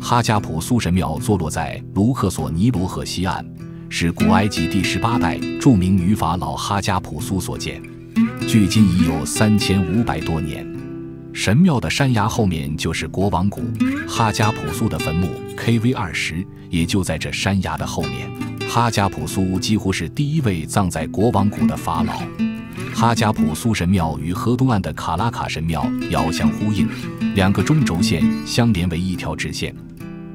哈加普苏神庙坐落在卢克索尼罗河西岸，是古埃及第十八代著名女法老哈加普苏所建，距今已有三千五百多年。神庙的山崖后面就是国王谷，哈加普苏的坟墓 KV 二十也就在这山崖的后面。哈加普苏几乎是第一位葬在国王谷的法老。哈加普苏神庙与河东岸的卡拉卡神庙遥相呼应，两个中轴线相连为一条直线。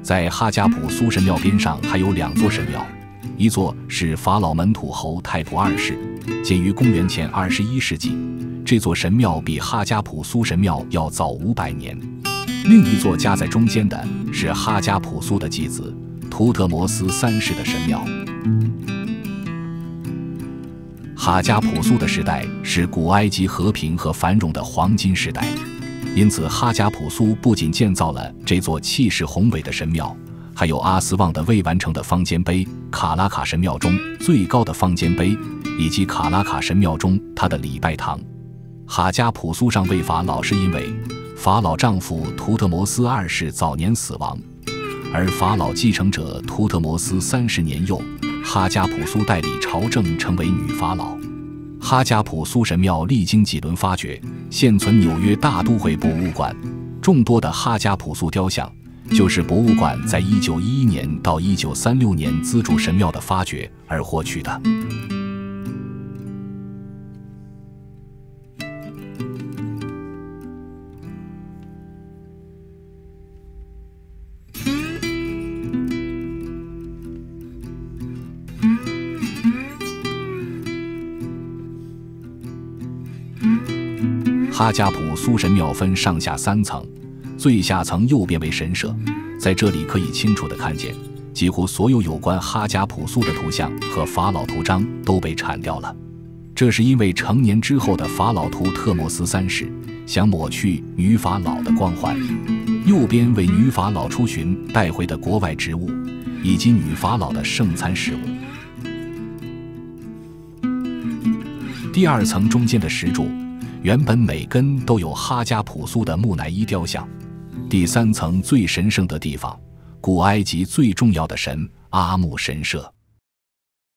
在哈加普苏神庙边上还有两座神庙，一座是法老门土侯太普二世，建于公元前二十一世纪。这座神庙比哈加普苏神庙要早五百年。另一座夹在中间的是哈加普苏的继子图特摩斯三世的神庙。哈加普苏的时代是古埃及和平和繁荣的黄金时代，因此哈加普苏不仅建造了这座气势宏伟的神庙，还有阿斯旺的未完成的方尖碑、卡拉卡神庙中最高的方尖碑，以及卡拉卡神庙中他的礼拜堂。哈加普苏上位法老是因为法老丈夫图特摩斯二世早年死亡，而法老继承者图特摩斯三十年幼，哈加普苏代理朝政，成为女法老。哈加普苏神庙历经几轮发掘，现存纽约大都会博物馆众多的哈加普苏雕像，就是博物馆在一九一一年到一九三六年资助神庙的发掘而获取的。哈加普苏神庙分上下三层，最下层右边为神社，在这里可以清楚地看见，几乎所有有关哈加普苏的图像和法老图章都被铲掉了。这是因为成年之后的法老图特摩斯三世想抹去女法老的光环。右边为女法老出巡带回的国外植物，以及女法老的圣餐食物。第二层中间的石柱。原本每根都有哈加普苏的木乃伊雕像。第三层最神圣的地方，古埃及最重要的神阿木神社。